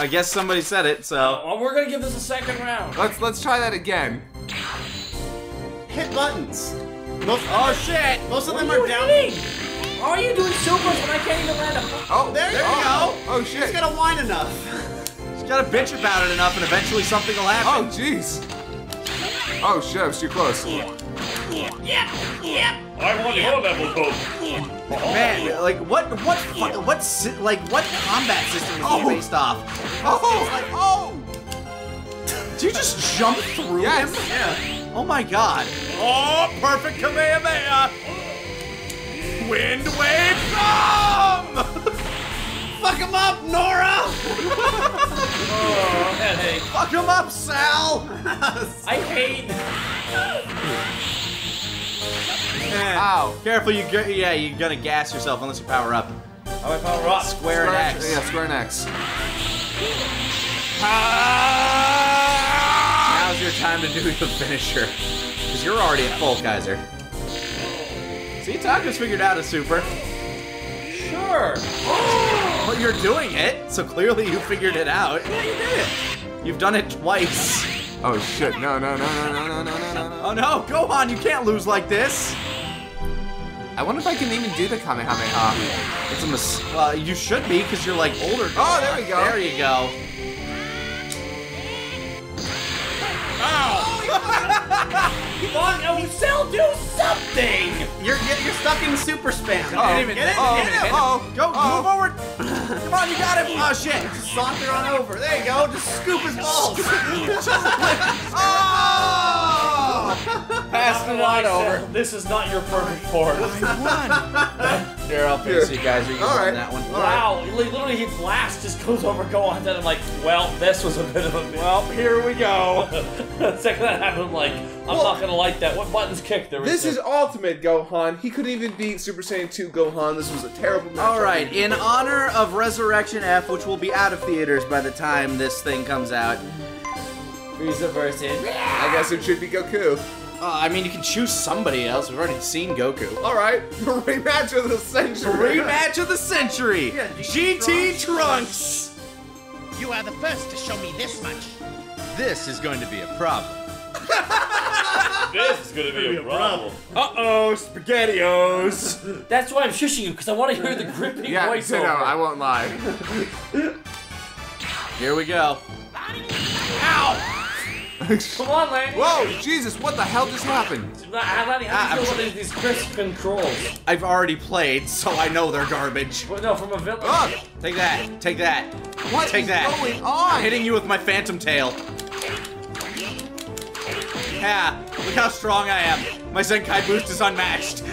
I guess somebody said it, so. Well, we're gonna give this a second round. Let's let's try that again. Hit buttons. Most, Oh shit! most of What them are you are down. hitting? How are you doing supers when I can't even land a... Oh, There you oh, go. Oh You shit. just gotta whine enough. Just gotta bitch about it enough and eventually something will happen. Oh happen. jeez. Oh shit, I was too close. I want your level, Pope. Man, like what, what, fu- what, si- like what combat system is Oh. he based off? Oh, like, oh. Did you just jump through Yes. him? Yeah. Oh my god. Oh, perfect Kamehameha! Wind wave come! Fuck him up, Nora! Oh, headache. Fuck him up, Sal! I hate... Eh, Ow. Careful, you go- yeah, you're gonna gas yourself unless you power up. How do I power up? Square and X. Yeah, square and X. Now's your time to do the finisher. Because you're already at full, Kaiser. See, Taka's figured out a super. Sure. But you're doing it, so clearly you figured it out. Yeah, you did it. You've done it twice. Oh shit. No, no, no, no, no, no, no, no, no. Oh no, Gohan, you can't lose like this. I wonder if I can even do the Kamehameha. It's a mis- Well, you should be, because you're like older. Oh, there we go. There you go. Come on, now, Cell, do something! You're, you're you're stuck in super spam. Oh, Hit him, hit him, oh, hit him. oh, Go, oh. move forward. Come on, you got him. Oh shit. Just Saunter on over. There you go. Just scoop his balls. Oh! Passed the on over. Uh, this is not your perfect form. Here, I'll Here. fix you guys. Are you All on that one? All right. Wow, li- literally his blast just goes over Gohan, and I'm like, well, this was a bit of a miss. Well, here we go. the second that happened, I'm like, I'm not gonna like that. What buttons kicked? There This no- is Ultimate Gohan. He couldn't even beat Super Saiyan 2 Gohan. This was a terrible match. All right, in honor of Resurrection F, which will be out of theaters by the time this thing comes out. Frieza versus. I guess it should be Goku. Uh, I mean, you can choose somebody else. We've already seen Goku. All right, rematch of the century. Rematch of the century. Yeah, GT GT Trunks. You are the first to show me this much. This is going to be a problem. This is gonna be a problem. Uh oh, SpaghettiOs. That's why I'm shushing you because I want to hear the gripping Yeah, voiceover. no, I won't lie. Here we go. Come on, Lanny. Whoa, Jesus, what the hell just happened? How do you feel about these crisp controls? I've already played, so I know they're garbage. Well, no, from a villain. Ugh, Take that. Take that. what Take is that. going on? I'm hitting you with my Phantom Tail. Yeah, look how strong I am. My Zenkai boost is unmatched.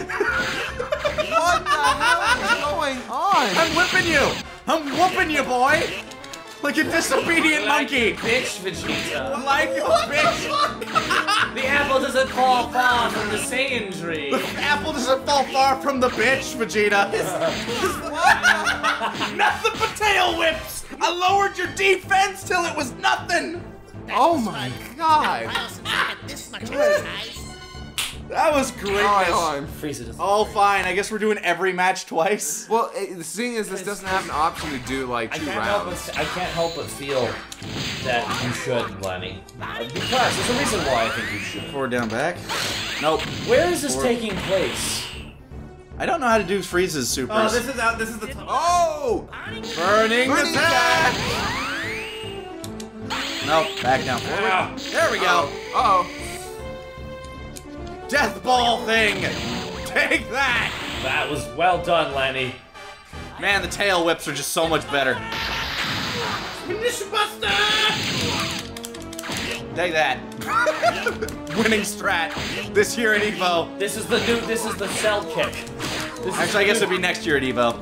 What the hell is going on? I'm whipping you! I'm whooping you, boy! Like a disobedient monkey! Bitch, Vegeta. Like a bitch! The apple doesn't fall far from the Saiyan tree. The apple doesn't fall far from the bitch, Vegeta! nothing but tail whips! I lowered your defense till it was nothing! Oh my god. That was great. Hold on. Frieza. Oh, fine. I guess we're doing every match twice. Well, it, the thing is, this doesn't have an option to do like two can't rounds. but I can't help but feel that you should, Lenny. Because there's a reason why I think you should. Forward, down, back. Nope. Where is this Or- taking place? I don't know how to do Frieza's supers. Oh, this is out. This is the. Oh! Burning, Burning attack! Nope, back down forward. There we go. Uh oh. Death ball thing! Take that! That was well done, Lenny. Man, the tail whips are just so much better. Munition Buster! Take that. Winning strat. This year at Evo. This is the new. This is the cell kick. This Actually, I guess it'd be next year at Evo.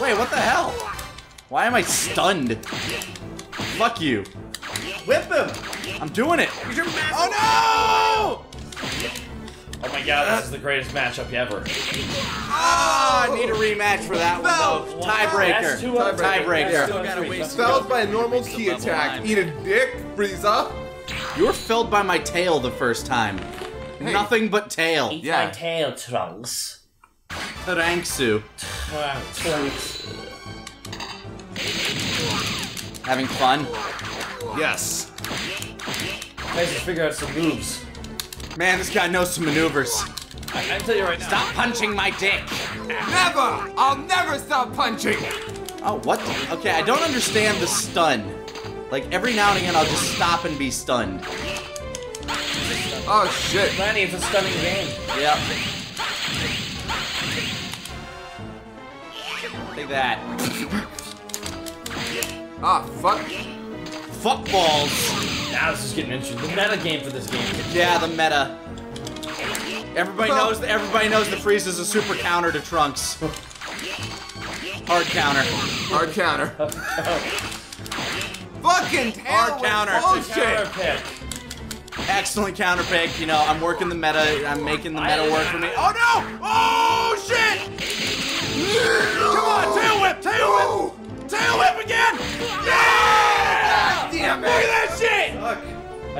Wait, what the hell? Why am I stunned? Fuck you. whip him. I'm doing it. Oh massive. Oh Oh my god, this is the greatest matchup ever. Ah, I need a rematch for that one though. Tiebreaker. That's two out of three. Tiebreaker. That's two out of three. Let's Felled by a normal ki attack. Eat a dick, Frieza. You were felled by my tail the first time. Hey. Nothing but tail. Eat Yeah. my tail, Trunks. Taranksu. Trunks. Having fun? Yes. Guys, just figure out some moves. Man, this guy knows some maneuvers. I, I tell you right now. Stop punching my dick. Never! I'll never stop punching! Oh, what? the- Okay, I don't understand the stun. Like, every now and again, I'll just stop and be stunned. Oh shit. Lanny, it's a stunning game. Yep. Take that. Ah, fuck. Fuck balls. Now this is getting interesting. The meta game for this game. Yeah, the meta. Everybody knows. Everybody knows the Frieza is a super counter to Trunks. Hard counter. Hard counter. Fucking Hard counter. with Counter Bullshit. Excellent counter pick. You know, I'm working the meta. I'm making the meta work for me. Oh no! Oh shit!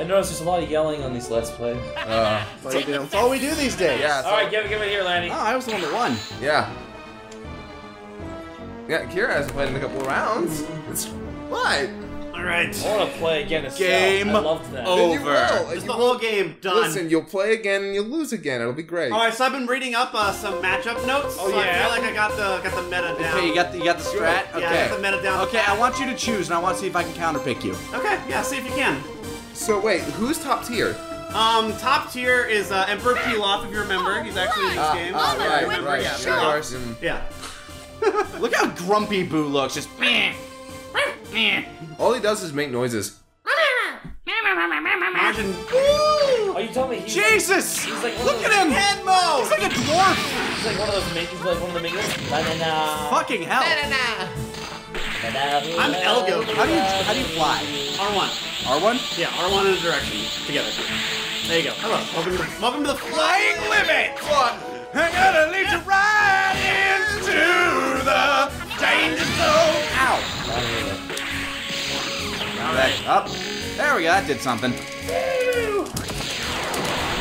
I noticed there's a lot of yelling on these Let's Plays. Uh, What you doing? That's all we do these days. yeah, so, Alright, give it, give it here, Lanny. Oh, I was the one that won. yeah. Yeah, Kira hasn't played in a couple of rounds. It's what? All right. I want to play again as Game Cell. I loved that. over. Then you will. Just You the will- whole game done. Listen, you'll play again and you'll lose again. It'll be great. All right, so I've been reading up uh, some matchup notes. Oh, so I feel like I got the got the meta down. Okay, you got the you got the strat. Yeah, I got the meta down. Okay, I want you to choose, and I want to see if I can counterpick you. Okay, yeah, see if you can. So wait, who's top tier? Um, top tier is uh, Emperor Pilaf, if you remember. He's actually in this Ah, game. Yeah, right, remember? right. Yeah, Sure, Pilaf. Yeah. Look how grumpy Boo looks. Just meh, meh. All he does is make noises. Imagine. Oh, you told me he's like, Jesus! he's like one Look of at him! Head mode! He's like a dwarf! He's like one of those minions, like one of the minions. Na na na. Fucking hell! I'm Elgo. How do you how do you fly? R1. R1? Yeah, R1 in a direction. Together. There you go. Hello. Welcome to the, welcome to the flying limit. What? I'm gonna lead you right into the danger zone. Ow! Back up. There we go. That did something.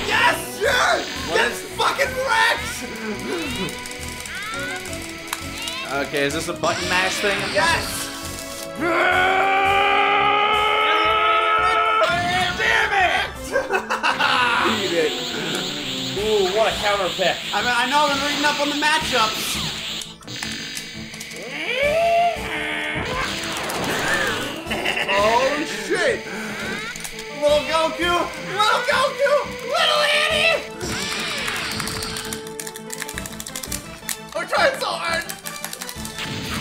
Yes! Yes! That's fucking Rex! Okay, is this a button mash thing? Yes! What a counter pick. I, mean, I know I've been reading up on the matchups. Oh shit! Little Goku! Little Goku! Little Annie! I'm trying so hard.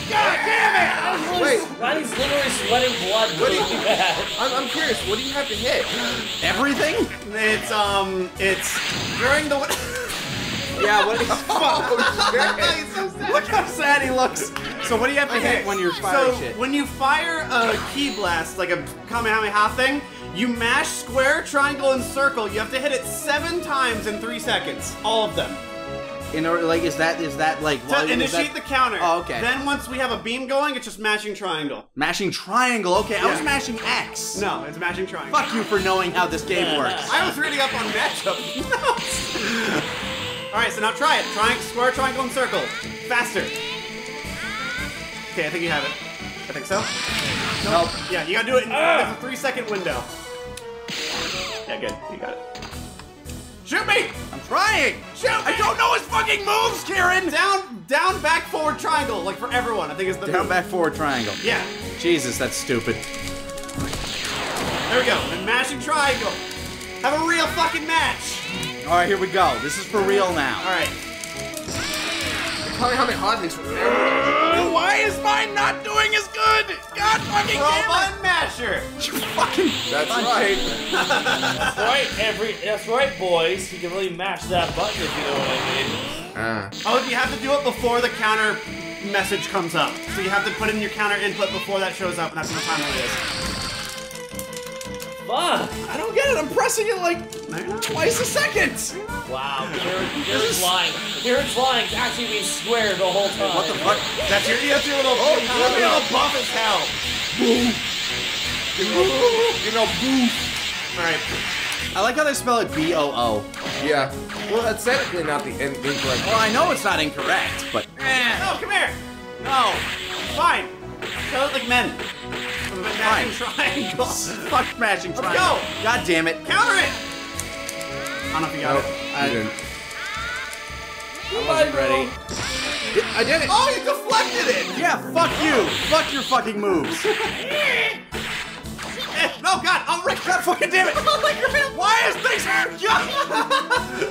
God damn it! Wait, Lanny's literally sweating blood. What do you- really bad. I'm, I'm curious. What do you have to hit? Everything? It's, um, it's during the. Yeah. What? Oh shit! Look how sad he looks. so what do you have to hit when you're firing so shit? when you fire a ki blast, like a Kamehameha thing, you mash square, triangle, and circle. You have to hit it seven times in three seconds. All of them. In order, like, is that is that like To while is initiate that- the counter. Oh, okay. Then once we have a beam going, it's just mashing triangle. mashing triangle? Okay, I was Yeah. mashing X. No, it's mashing triangle. Fuck you for knowing how this game works. I was reading up on matchup notes. All right, so now try it. Triangle, square, triangle, and circle. Faster. Okay, I think you have it. I think so. Nope. Yeah, you gotta do it in there's a ah! three second window. Yeah, good. You got it. Shoot me! I'm trying. Shoot! me! I don't know his fucking moves, Kirran. Down, down, back, forward, triangle. Like for everyone, I think is the Down, move. back, forward, triangle. Yeah. Jesus, that's stupid. There we go. And mashing triangle. Have a real fucking match. All right, here we go. This is for real now. All right. Tell me how Kamehameha takes forever. Why is mine not doing as good? God fucking Robot masher. You fucking. That's right. That's right, every that's right, boys. You can really mash that button if you know what I mean. Ah. Oh, you have to do it before the counter message comes up. So you have to put in your counter input before that shows up, and that's what time it is. Fuck! I don't get it. I'm pressing it like No, you're not. twice a second. Wow, Kirran, Kirran's lying. Kirran's lying actually being square the whole time. What the fuck? That's your, that's your little. Oh, you're gonna be all buff as hell. You know, boo. All right. I like how they spell it B O O. Yeah. Well, that's technically not the in- incorrect. Well, I know it's not incorrect, but eh. No, come here. No. Fine. Show it like men. Mashing triangle. Fuck mashing Let's triangle. go. God damn it. Counter it. I don't know if you got Nope, it. I didn't. I wasn't ready. I did it! Oh, you deflected it. Yeah, fuck you. Fuck your fucking moves. Eh, no, God, I'll wreck God fucking damn it. Why is things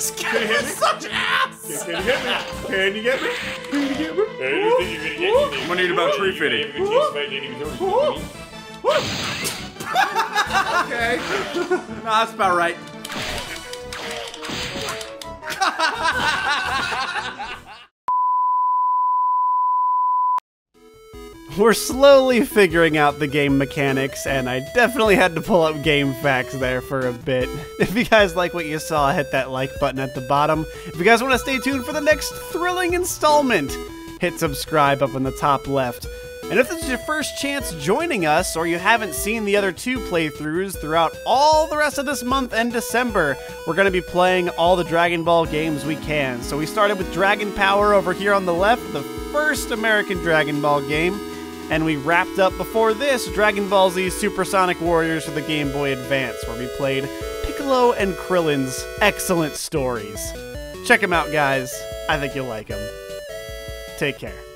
This guy is such ass. Can you get me? Can you get me? Can you get me? I'm gonna need about tree fitting. Okay. No, that's about right. We're slowly figuring out the game mechanics, and I definitely had to pull up game facts there for a bit. If you guys like what you saw, hit that like button at the bottom. If you guys want to stay tuned for the next thrilling installment, hit subscribe up in the top left. And if this is your first chance joining us, or you haven't seen the other two playthroughs throughout all the rest of this month and December, we're going to be playing all the Dragon Ball games we can. So we started with Dragon Power over here on the left, the first American Dragon Ball game. And we wrapped up before this Dragon Ball Z Supersonic Warriors for the Game Boy Advance, where we played Piccolo and Krillin's excellent stories. Check them out, guys. I think you'll like them. Take care.